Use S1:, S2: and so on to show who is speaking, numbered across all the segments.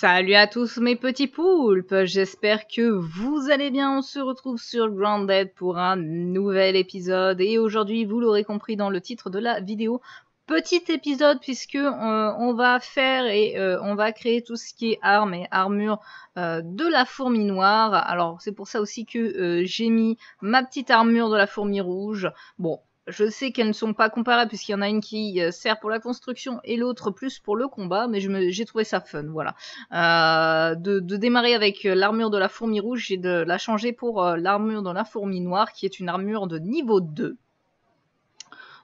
S1: Salut à tous mes petits poulpes, j'espère que vous allez bien. On se retrouve sur Grounded pour un nouvel épisode et aujourd'hui, vous l'aurez compris dans le titre de la vidéo, petit épisode puisque euh, on va faire et euh, on va créer tout ce qui est armes et armure euh, de la fourmi noire. Alors c'est pour ça aussi que j'ai mis ma petite armure de la fourmi rouge. Bon, je sais qu'elles ne sont pas comparables puisqu'il y en a une qui sert pour la construction et l'autre plus pour le combat, mais j'ai trouvé ça fun, voilà. De, démarrer avec l'armure de la fourmi rouge et de la changer pour l'armure de la fourmi noire qui est une armure de niveau 2.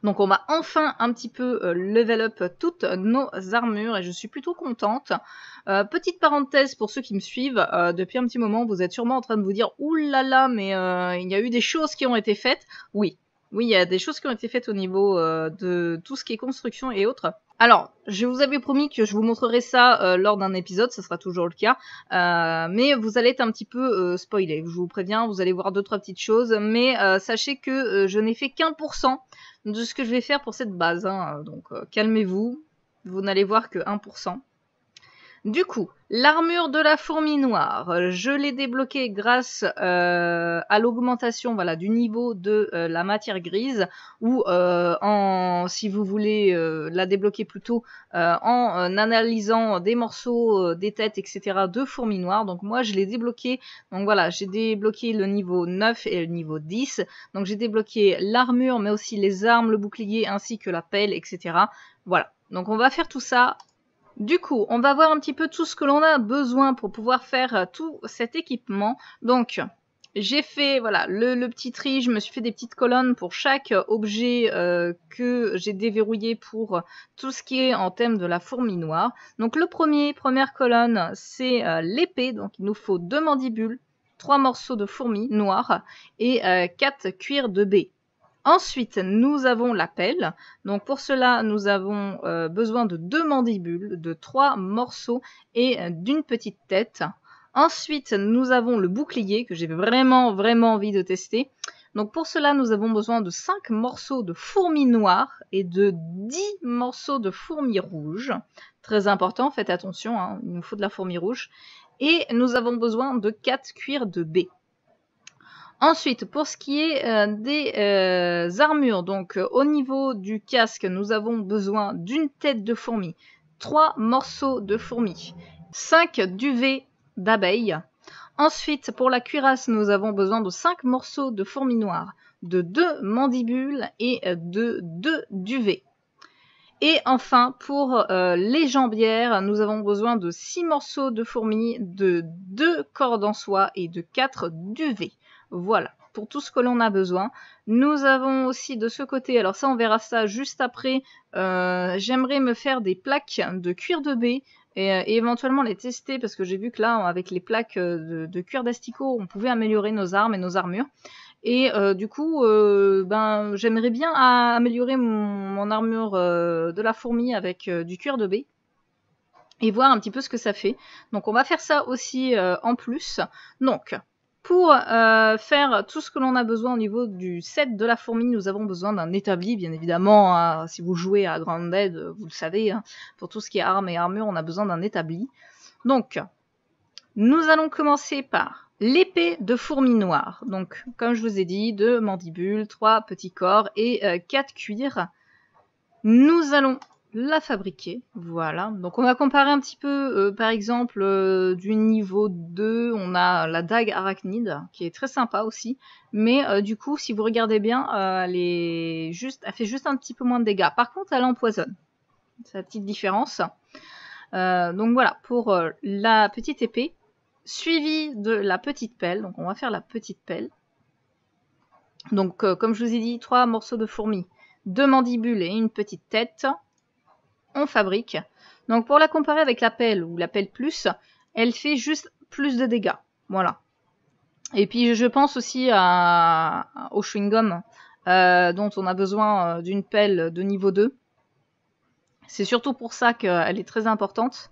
S1: Donc on va enfin un petit peu level up toutes nos armures et je suis plutôt contente. petite parenthèse pour ceux qui me suivent, depuis un petit moment vous êtes sûrement en train de vous dire « Ouh là là, mais il y a eu des choses qui ont été faites ». Oui, oui, il y a des choses qui ont été faites au niveau euh, de tout ce qui est construction et autres. Alors, je vous avais promis que je vous montrerai ça euh, lors d'un épisode, ce sera toujours le cas, euh, mais vous allez être un petit peu spoilé, je vous préviens, vous allez voir deux trois petites choses, mais sachez que je n'ai fait qu'un pour cent de ce que je vais faire pour cette base, hein. donc calmez-vous, vous n'allez voir que 1%. Du coup, l'armure de la fourmi noire, je l'ai débloquée grâce euh, à l'augmentation du niveau de euh, la matière grise, ou euh, en, si vous voulez la débloquer plutôt en analysant des morceaux, des têtes, etc. de fourmi noire. Donc moi je l'ai débloqué, donc voilà, j'ai débloqué le niveau 9 et le niveau 10. Donc j'ai débloqué l'armure, mais aussi les armes, le bouclier, ainsi que la pelle, etc. Voilà. Donc on va faire tout ça du coup, on va voir un petit peu tout ce que l'on a besoin pour pouvoir faire euh, tout cet équipement. Donc, j'ai fait voilà le, petit tri, je me suis fait des petites colonnes pour chaque objet euh, que j'ai déverrouillé pour tout ce qui est en thème de la fourmi noire. Donc le premier, première colonne, c'est euh, l'épée, donc il nous faut deux mandibules, trois morceaux de fourmi noire et quatre cuirs de baie. Ensuite, nous avons la pelle. Donc pour cela, nous avons euh, besoin de deux mandibules, de trois morceaux et euh, d'une petite tête. Ensuite, nous avons le bouclier que j'ai vraiment vraiment envie de tester. Donc pour cela, nous avons besoin de 5 morceaux de fourmis noires et de 10 morceaux de fourmis rouges. Très important, faites attention, hein, il nous faut de la fourmi rouge. Et nous avons besoin de 4 cuirs de baie. Ensuite, pour ce qui est euh, des euh, armures, donc euh, au niveau du casque, nous avons besoin d'une tête de fourmi, trois morceaux de fourmi, 5 duvets d'abeilles. Ensuite, pour la cuirasse, nous avons besoin de 5 morceaux de fourmi noire, de 2 mandibules et de 2 duvets. Et enfin, pour les jambières, nous avons besoin de 6 morceaux de fourmi, de 2 cordes en soie et de 4 duvets. Voilà, pour tout ce que l'on a besoin. Nous avons aussi de ce côté, alors ça on verra ça juste après, euh, j'aimerais me faire des plaques de cuir de baie et, euh, éventuellement les tester parce que j'ai vu que là avec les plaques euh, de, cuir d'asticot on pouvait améliorer nos armes et nos armures. Et du coup, ben, j'aimerais bien améliorer mon, armure de la fourmi avec du cuir de baie et voir un petit peu ce que ça fait. Donc on va faire ça aussi en plus. Donc pour euh, faire tout ce que l'on a besoin au niveau du set de la fourmi, nous avons besoin d'un établi, bien évidemment. Hein. si vous jouez à Grounded, vous le savez. Hein. pour tout ce qui est armes et armure, on a besoin d'un établi. Donc, nous allons commencer par l'épée de fourmi noire. Donc, comme je vous ai dit, deux mandibules, trois petits corps et euh, quatre cuirs. Nous allons la fabriquer. Voilà. Donc on va comparer un petit peu, euh, par exemple, euh, du niveau 2, on a la dague arachnide, qui est très sympa aussi. Mais euh, du coup, si vous regardez bien, elle, est juste, elle fait juste un petit peu moins de dégâts. Par contre, elle empoisonne. C'est la petite différence. donc voilà, pour la petite épée, suivie de la petite pelle. Donc on va faire la petite pelle. Donc comme je vous ai dit, trois morceaux de fourmi, deux mandibules et une petite tête on fabrique. Donc pour la comparer avec la pelle ou la pelle plus, elle fait juste plus de dégâts. Voilà. Et puis je pense aussi à, au chewing-gum euh, dont on a besoin euh, d'une pelle de niveau 2. C'est surtout pour ça qu'elle est très importante.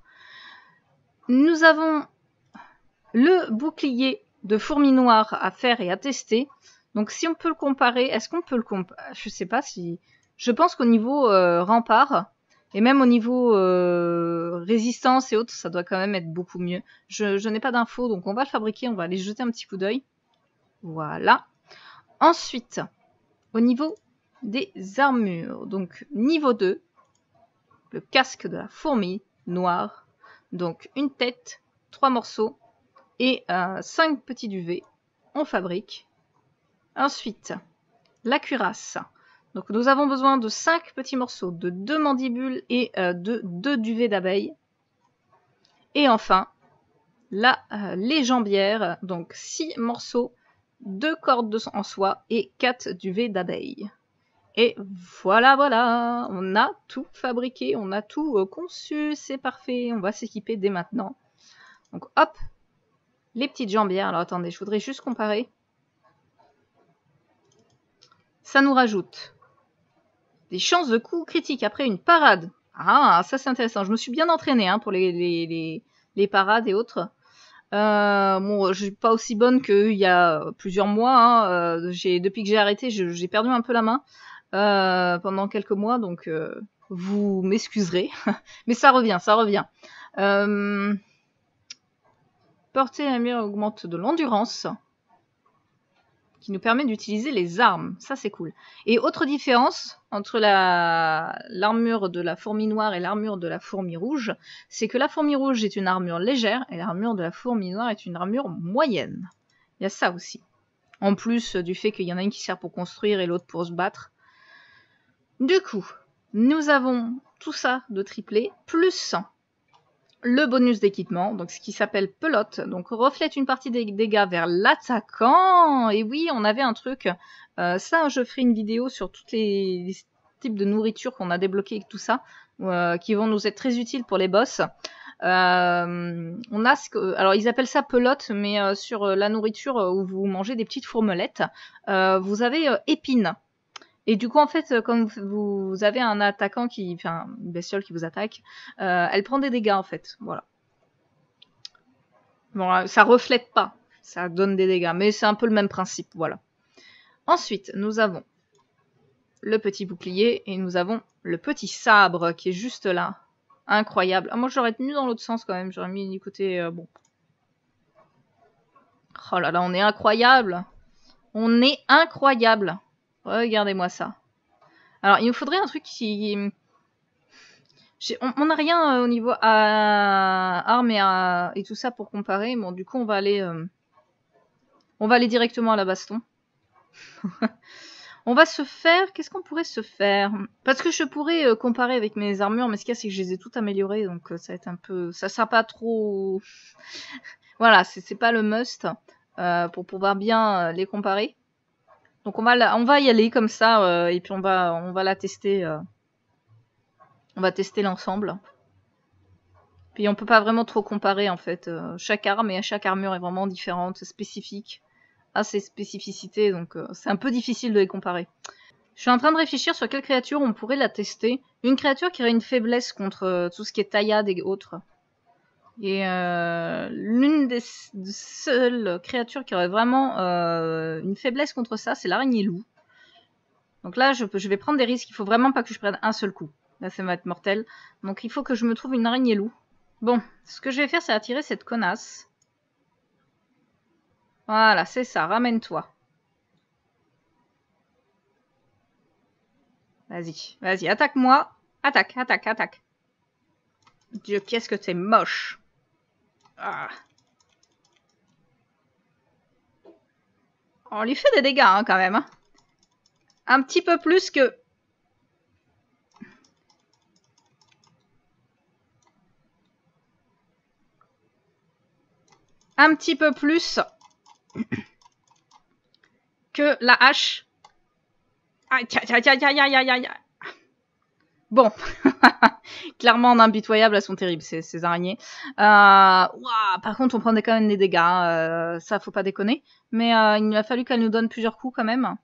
S1: Nous avons le bouclier de fourmi noire à faire et à tester. Donc si on peut le comparer, est-ce qu'on peut le comparer Je sais pas si... Je pense qu'au niveau euh, rempart, et même au niveau euh, résistance et autres, ça doit quand même être beaucoup mieux. Je, n'ai pas d'infos, donc on va le fabriquer, on va aller jeter un petit coup d'œil. Voilà. Ensuite, au niveau des armures, donc niveau 2, le casque de la fourmi noire, donc une tête, trois morceaux et euh, cinq petits duvets, on fabrique. Ensuite, la cuirasse. Donc nous avons besoin de 5 petits morceaux, de deux mandibules et euh, de deux duvets d'abeilles. Et enfin, la euh, légembière, donc 6 morceaux, 2 cordes en soie et 4 duvets d'abeilles. Et voilà, voilà, on a tout fabriqué, on a tout euh, conçu, c'est parfait, on va s'équiper dès maintenant. Donc hop, les petites jambières. Alors attendez, je voudrais juste comparer. Ça nous rajoute des chances de coup critique après une parade. Ah, ça c'est intéressant. Je me suis bien entraînée hein, pour les, les, parades et autres. Euh, bon, je suis pas aussi bonne qu'il y a plusieurs mois. Hein. Euh, depuis que j'ai arrêté, j'ai perdu un peu la main euh, pendant quelques mois, donc vous m'excuserez. Mais ça revient, ça revient. Porter la mire augmente de l'endurance qui nous permet d'utiliser les armes. Ça, c'est cool. Et autre différence entre l'armure de la fourmi noire et l'armure de la fourmi rouge, c'est que la fourmi rouge est une armure légère et l'armure de la fourmi noire est une armure moyenne. Il y a ça aussi. En plus du fait qu'il y en a une qui sert pour construire et l'autre pour se battre. Du coup, nous avons tout ça de triplé, plus le bonus d'équipement, donc ce qui s'appelle pelote, donc reflète une partie des dégâts vers l'attaquant. Et oui, on avait un truc. Euh, ça, je ferai une vidéo sur tous les, types de nourriture qu'on a débloqué et tout ça, euh, qui vont nous être très utiles pour les boss. Euh, on a ce alors ils appellent ça pelote, mais sur la nourriture où vous mangez des petites fourmelettes, vous avez épines. Et du coup, en fait, comme vous avez un attaquant qui, enfin, une bestiole qui vous attaque, euh, elle prend des dégâts en fait. Voilà. Bon, euh, ça reflète pas, ça donne des dégâts, mais c'est un peu le même principe, voilà. Ensuite, nous avons le petit bouclier et nous avons le petit sabre qui est juste là. Incroyable. Ah, moi, j'aurais tenu dans l'autre sens quand même. J'aurais mis du côté euh, bon. Oh là là, on est incroyable. On est incroyable. Regardez-moi ça. Alors, il nous faudrait un truc qui... On n'a rien euh, au niveau à armes et, tout ça pour comparer. Bon, du coup, on va aller... Euh, on va aller directement à la baston. on va se faire... Qu'est-ce qu'on pourrait se faire? Parce que je pourrais euh, comparer avec mes armures, mais ce qu'il y a, c'est que je les ai toutes améliorées, donc ça va être un peu... Ça sera pas trop... voilà, c'est pas le must pour pouvoir bien les comparer. Donc on va, y aller comme ça euh, et puis on va, la tester. Euh. on va tester l'ensemble. Puis on peut pas vraiment trop comparer en fait. Euh, chaque arme et chaque armure est vraiment différente, spécifique, à ses spécificités, donc c'est un peu difficile de les comparer. Je suis en train de réfléchir sur quelle créature on pourrait la tester. Une créature qui aurait une faiblesse contre tout ce qui est taillade et autres. Et euh, l'une des seules créatures qui aurait vraiment euh, une faiblesse contre ça, c'est l'araignée loup. Donc là, je, vais prendre des risques. Il faut vraiment pas que je prenne un seul coup. Là, ça va être mortel. Donc il faut que je me trouve une araignée loup. Bon, ce que je vais faire, c'est attirer cette connasse. Voilà, c'est ça. Ramène-toi. Vas-y, vas-y, attaque-moi. Attaque, attaque, attaque. Dieu, qu'est-ce que c'est moche. Ah. On lui fait des dégâts hein, quand même. Hein. Un petit peu plus que... Un petit peu plus que la hache. Aïe, aïe, aïe, aïe, aïe, aïe, aïe. Bon, clairement en impitoyable, elles sont terribles ces, araignées. Euh, par contre, on prenait quand même des dégâts, euh, ça faut pas déconner. Mais euh, il a fallu qu'elle nous donne plusieurs coups quand même.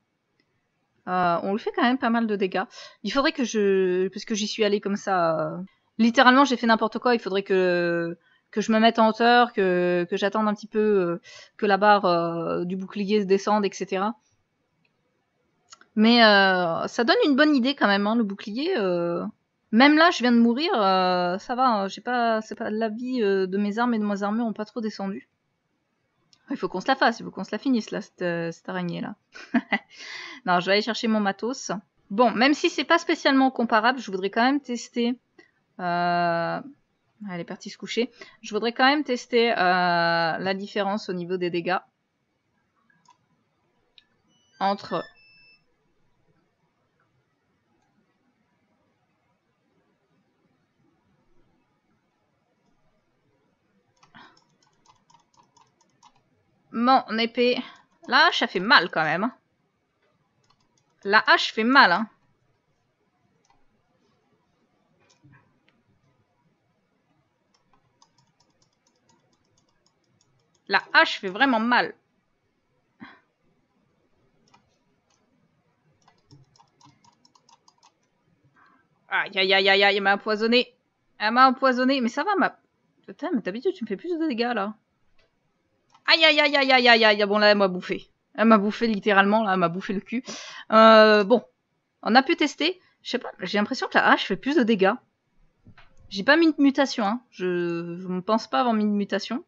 S1: on lui fait quand même pas mal de dégâts. Il faudrait que je, parce que j'y suis allée comme ça, littéralement j'ai fait n'importe quoi. Il faudrait que que je me mette en hauteur, que, que j'attende un petit peu que la barre du bouclier se descende, etc. Mais euh, ça donne une bonne idée quand même, hein, le bouclier. euh. Même là, je viens de mourir, euh, ça va. hein, J'ai pas, c'est pas la vie de mes armes et de mes armures ont pas trop descendu. Il faut qu'on se la fasse, il faut qu'on se la finisse là, cette, cette araignée là. non, je vais aller chercher mon matos. Bon, même si c'est pas spécialement comparable, je voudrais quand même tester. Elle est partie se coucher. Je voudrais quand même tester la différence au niveau des dégâts entre mon épée. La hache, ça fait mal quand même. hein. La hache fait mal, hein. La hache fait vraiment mal. Aïe, aïe, aïe, aïe, aïe, elle m'a empoisonné. Elle m'a empoisonné. Mais ça va, ma... Putain, mais d'habitude, tu me fais plus de dégâts, là. Aïe, aïe, aïe, aïe, aïe, aïe, aïe. Bon, là, elle m'a bouffé. Elle m'a bouffé, littéralement, là, elle m'a bouffé le cul. Euh, bon. On a pu tester. Je sais pas, j'ai l'impression que la hache fait plus de dégâts. J'ai pas mis de mutation, hein. Je, ne pense pas avoir mis de mutation.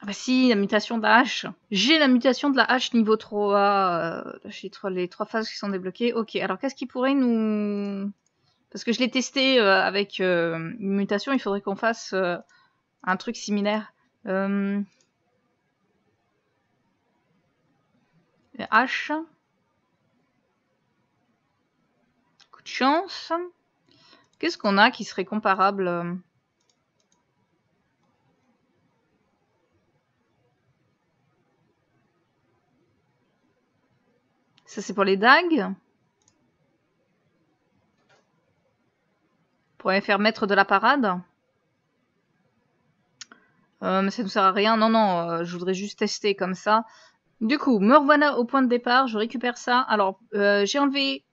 S1: Ah bah si, la mutation de la hache. J'ai la mutation de la hache niveau 3. Euh, j'ai les trois phases qui sont débloquées. Ok, alors qu'est-ce qui pourrait nous... Parce que je l'ai testé euh, avec euh, une mutation, il faudrait qu'on fasse euh, un truc similaire. Hache. Coup de chance. Qu'est-ce qu'on a qui serait comparable? Ça, c'est pour les dagues. On pourrait faire maître de la parade. Euh, mais ça ne sert à rien. Non, non, euh, je voudrais juste tester comme ça. Du coup, me au point de départ. Je récupère ça. Alors, euh, j'ai enlevé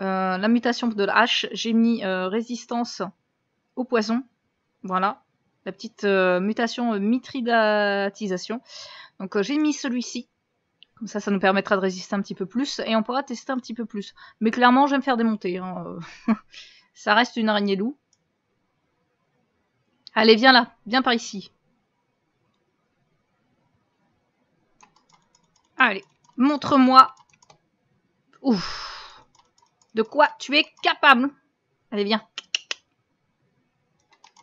S1: euh, la mutation de la hache. J'ai mis euh, résistance au poison. Voilà. La petite mutation mitridatisation. Donc, j'ai mis celui-ci. Comme ça, ça nous permettra de résister un petit peu plus et on pourra tester un petit peu plus. Mais clairement, je vais me faire démonter. hein, ça reste une araignée loup. Allez, viens là. Viens par ici. Allez, montre-moi. Ouf. De quoi tu es capable. Allez, viens.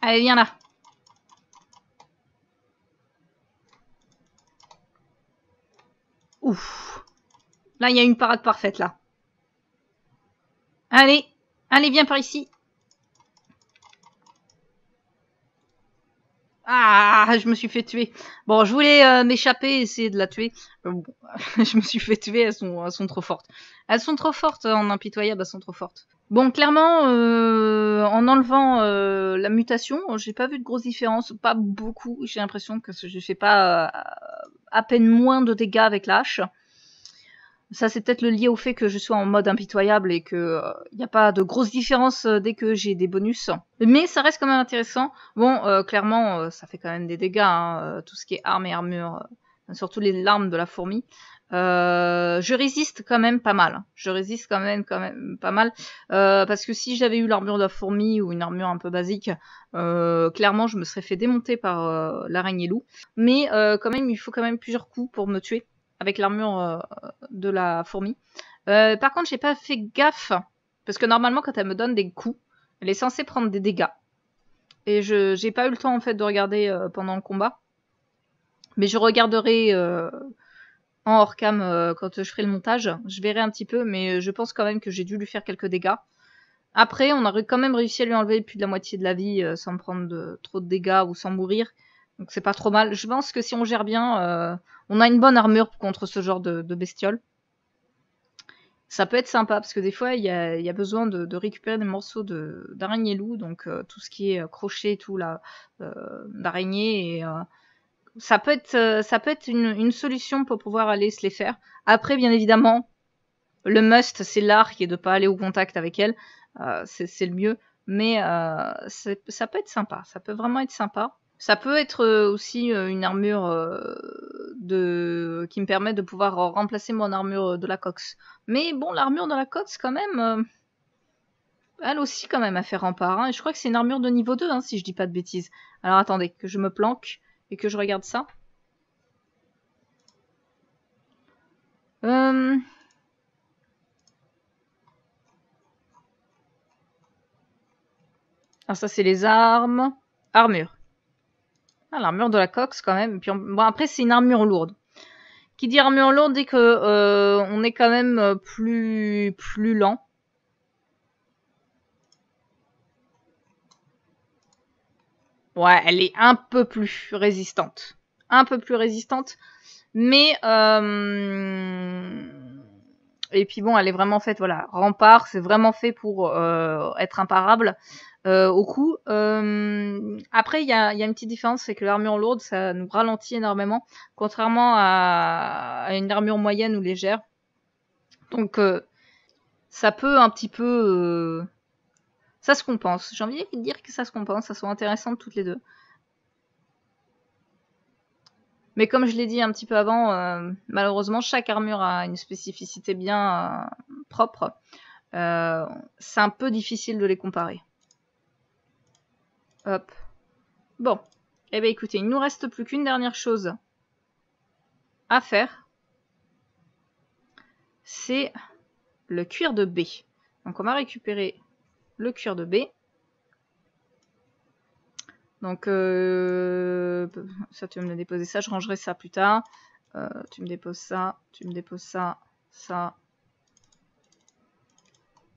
S1: Allez, viens là. Ouf. Là, il y a une parade parfaite, là. Allez, allez, viens par ici. Ah, je me suis fait tuer. Bon, je voulais euh, m'échapper, essayer de la tuer. Euh, je me suis fait tuer, elles sont, elles sont trop fortes. Elles sont trop fortes en impitoyable, elles sont trop fortes. Bon, clairement, euh, en enlevant euh, la mutation, j'ai pas vu de grosse différence, pas beaucoup. J'ai l'impression que je fais pas euh, à peine moins de dégâts avec la. Ça, c'est peut-être le lié au fait que je sois en mode impitoyable et que il n'y a pas de grosse différence euh, dès que j'ai des bonus. Mais ça reste quand même intéressant. Bon, euh, clairement, euh, ça fait quand même des dégâts, hein, euh, tout ce qui est armes et armure, euh, surtout les larmes de la fourmi. Euh, je résiste quand même pas mal. Je résiste quand même, quand même pas mal. Euh, parce que si j'avais eu l'armure de la fourmi ou une armure un peu basique, euh, clairement, je me serais fait démonter par euh, l'araignée loup. Mais euh, quand même, il faut quand même plusieurs coups pour me tuer avec l'armure euh, de la fourmi. Euh, par contre, j'ai pas fait gaffe parce que normalement, quand elle me donne des coups, elle est censée prendre des dégâts. Et je j'ai pas eu le temps en fait de regarder euh, pendant le combat. Mais je regarderai en hors cam quand je ferai le montage. Je verrai un petit peu, mais je pense quand même que j'ai dû lui faire quelques dégâts. Après, on a quand même réussi à lui enlever plus de la moitié de la vie sans prendre trop de dégâts ou sans mourir. Donc c'est pas trop mal. Je pense que si on gère bien, euh, on a une bonne armure contre ce genre de, bestioles. Ça peut être sympa parce que des fois il y a, besoin de, récupérer des morceaux d'araignée loup, donc euh, tout ce qui est euh, crochet, et tout là, d'araignée ça peut être une, solution pour pouvoir aller se les faire. Après bien évidemment le must c'est l'arc et de pas aller au contact avec elle, c'est le mieux. Mais ça peut être sympa, ça peut vraiment être sympa. Ça peut être euh, aussi euh, une armure euh, qui me permet de pouvoir remplacer mon armure de la Cox. Mais bon, l'armure de la Cox, quand même, elle aussi, quand même, a fait rempart. Hein. Et je crois que c'est une armure de niveau 2, hein, si je dis pas de bêtises. Alors attendez, que je me planque et que je regarde ça. Euh... Ah, ça, c'est les armes. Armure. L'armure de la Cox, quand même. bon, après, c'est une armure lourde. Qui dit armure lourde dit que euh, on est quand même euh, plus, plus lent. Ouais, elle est un peu plus résistante. Un peu plus résistante. Mais... Euh... Et puis bon, elle est vraiment faite, voilà, rempart, c'est vraiment fait pour être imparable. Au coup. Euh, après, il y a, une petite différence, c'est que l'armure lourde, ça nous ralentit énormément, contrairement à, une armure moyenne ou légère. Donc, euh, ça peut un petit peu... ça se compense. J'ai envie de dire que ça se compense, ça sont intéressantes toutes les deux. Mais comme je l'ai dit un petit peu avant, malheureusement, chaque armure a une spécificité bien propre. c'est un peu difficile de les comparer. Hop. Bon. Eh bien écoutez, il nous reste plus qu'une dernière chose à faire. C'est le cuir de B. Donc on va récupérer le cuir de B. Donc euh, ça tu vas me le déposer ça, je rangerai ça plus tard. Euh, tu me déposes ça, tu me déposes ça, ça.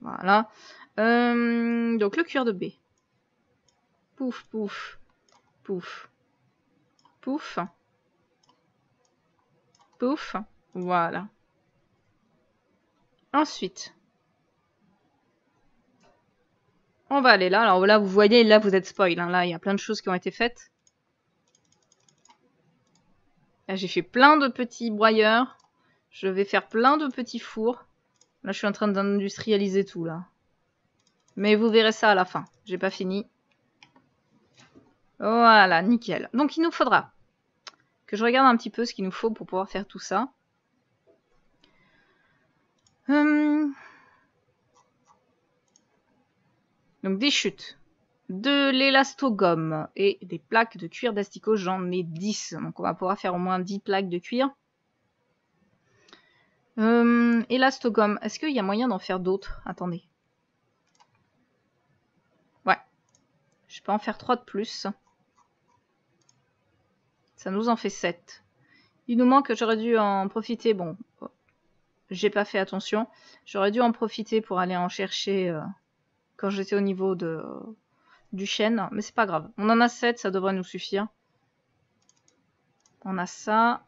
S1: Voilà. Euh, donc le cuir de B. Pouf, pouf, pouf, pouf, pouf, voilà. Ensuite, on va aller là. Alors là, vous voyez, là, vous êtes spoil. Hein. Là, il y a plein de choses qui ont été faites. Là, j'ai fait plein de petits broyeurs. Je vais faire plein de petits fours. Là, je suis en train d'industrialiser tout, là. Mais vous verrez ça à la fin. J'ai pas fini. Voilà, nickel. Donc il nous faudra que je regarde un petit peu ce qu'il nous faut pour pouvoir faire tout ça. Hum. Donc des chutes, de l'élastogomme et des plaques de cuir d'asticot, j'en ai 10. Donc on va pouvoir faire au moins 10 plaques de cuir. Hum, élastogomme, est-ce qu'il y a moyen d'en faire d'autres? Attendez. Ouais. Je peux en faire 3 de plus. Ça nous en fait 7. Il nous manque, j'aurais dû en profiter, bon, j'ai pas fait attention. J'aurais dû en profiter pour aller en chercher euh, quand j'étais au niveau du chêne, mais c'est pas grave. On en a 7, ça devrait nous suffire. On a ça.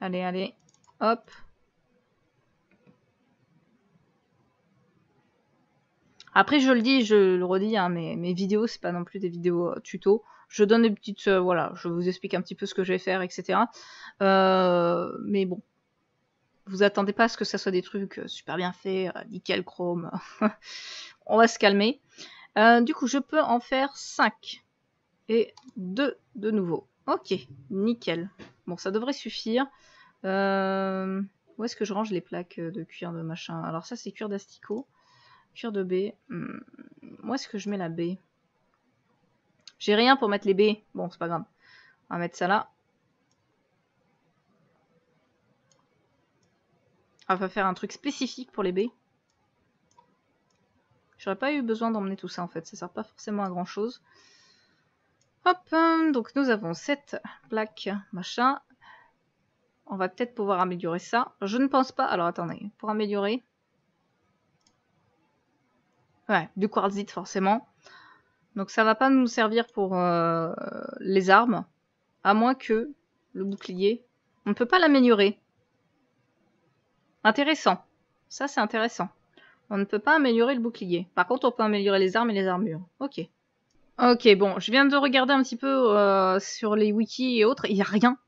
S1: Allez, allez, hop. Après, je le dis, je le redis, hein, mes, mes vidéos, c'est pas non plus des vidéos euh, tuto je donne des petites, euh, voilà, je vous explique un petit peu ce que je vais faire, etc. Euh, mais bon, vous attendez pas à ce que ça soit des trucs euh, super bien faits, nickel chrome. On va se calmer. du coup, je peux en faire 5 et 2 de nouveau. Ok, nickel. Bon, ça devrait suffire. où est-ce que je range les plaques de cuir de machin? Alors ça, c'est cuir d'asticot. Cuir de baie. Hmm, où est-ce que je mets la baie? J'ai rien pour mettre les B. Bon, c'est pas grave. On va mettre ça là. On va faire un truc spécifique pour les B. J'aurais pas eu besoin d'emmener tout ça en fait. Ça sert pas forcément à grand chose. Hop, donc nous avons cette plaque machin. On va peut-être pouvoir améliorer ça. Je ne pense pas. Alors attendez, pour améliorer. Ouais, du quartzite forcément. Donc ça va pas nous servir pour euh, les armes, à moins que le bouclier, on ne peut pas l'améliorer. Intéressant. Ça c'est intéressant. On ne peut pas améliorer le bouclier. Par contre, on peut améliorer les armes et les armures. Ok. Ok, bon, je viens de regarder un petit peu euh, sur les wikis et autres, il n'y a rien.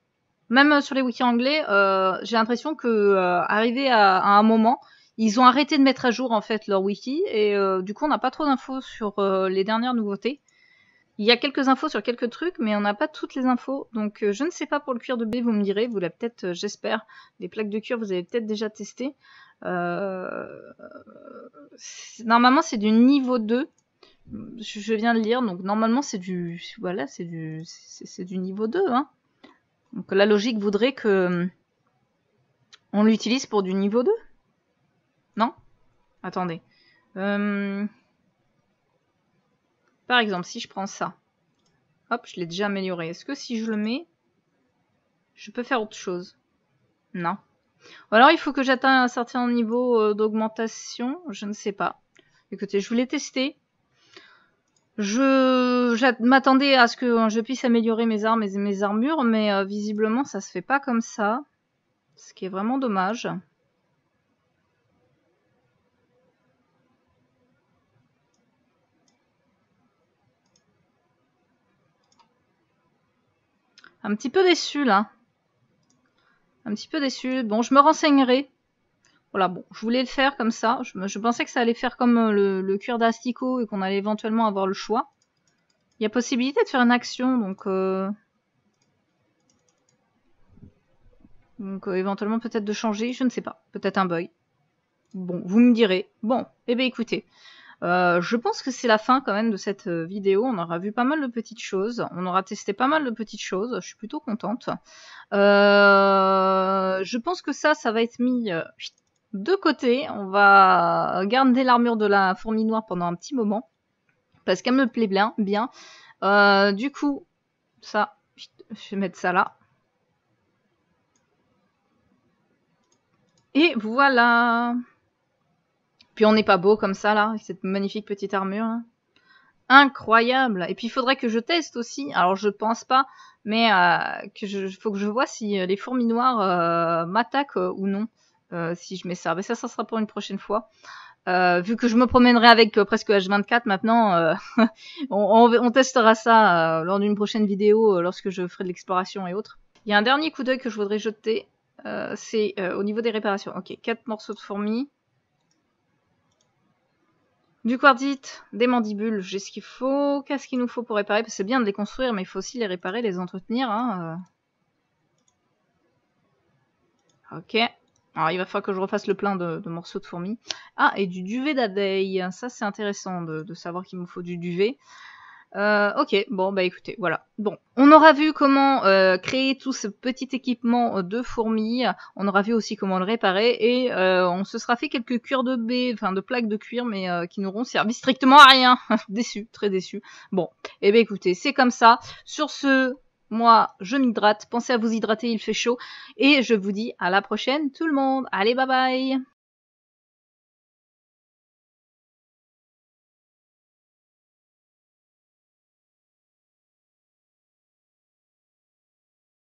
S1: Même sur les wikis anglais, euh, j'ai l'impression que arrivé à, un moment, ils ont arrêté de mettre à jour en fait leur wiki et euh, du coup on n'a pas trop d'infos sur euh, les dernières nouveautés. Il y a quelques infos sur quelques trucs, mais on n'a pas toutes les infos. Donc euh, je ne sais pas pour le cuir de blé, vous me direz. Vous l'avez peut-être, j'espère, les plaques de cuir, vous avez peut-être déjà testé. Normalement, c'est du niveau 2. Je viens de lire, donc normalement c'est du, voilà, c'est du, c'est du niveau 2. Hein. Donc la logique voudrait que on l'utilise pour du niveau 2. Non? Attendez. Euh... Par exemple, si je prends ça, hop, je l'ai déjà amélioré. Est-ce que si je le mets, je peux faire autre chose? Non. Ou alors il faut que j'atteigne un certain niveau euh, d'augmentation, je ne sais pas. Écoutez, je voulais tester. Je m'attendais à ce que je puisse améliorer mes armes et mes armures, mais euh, visiblement ça se fait pas comme ça. Ce qui est vraiment dommage. Un petit peu déçu là. Un petit peu déçu. Bon, je me renseignerai. Voilà, bon, je voulais le faire comme ça. Je, pensais que ça allait faire comme euh, le, cuir d'asticot et qu'on allait éventuellement avoir le choix. Il y a possibilité de faire une action, donc... Euh, donc euh, éventuellement peut-être de changer, je ne sais pas. Peut-être un bug. Bon, vous me direz. Bon, eh bien écoutez. Euh, je pense que c'est la fin quand même de cette euh, vidéo. On aura vu pas mal de petites choses. On aura testé pas mal de petites choses. Je suis plutôt contente. Euh, je pense que ça, ça va être mis de côté. On va garder l'armure de la fourmi noire pendant un petit moment. Parce qu'elle me plaît bien. bien. du coup, ça, je vais mettre ça là. Et voilà puis on n'est pas beau comme ça, là, avec cette magnifique petite armure. Incroyable Et puis il faudrait que je teste aussi, alors je pense pas, mais euh, que je faut que je vois si euh, les fourmis noires euh, m'attaquent ou non, si je mets ça. Mais ça, ça sera pour une prochaine fois. vu que je me promènerai avec presque H24 maintenant, on, on, testera ça lors d'une prochaine vidéo, lorsque je ferai de l'exploration et autres. Il y a un dernier coup d'œil que je voudrais jeter, c'est au niveau des réparations. Ok, 4 morceaux de fourmis. Du quartzite, des mandibules, j'ai ce qu'il faut. Qu'est-ce qu'il nous faut pour réparer Parce c'est bien de les construire, mais il faut aussi les réparer, les entretenir. Hein, euh. Ok. Alors il va falloir que je refasse le plein de, morceaux de fourmis. Ah, et du duvet d'abeille. Ça c'est intéressant de savoir qu'il me faut du duvet. Euh, ok, bon bah écoutez, voilà. Bon, on aura vu comment euh, créer tout ce petit équipement de fourmis. On aura vu aussi comment le réparer et euh, on se sera fait quelques cuirs de baie, enfin de plaques de cuir, mais qui n'auront servi strictement à rien. déçu, très déçu. Bon, et eh ben écoutez, c'est comme ça. Sur ce, moi, je m'hydrate. Pensez à vous hydrater, il fait chaud. Et je vous dis à la prochaine, tout le monde. Allez, bye bye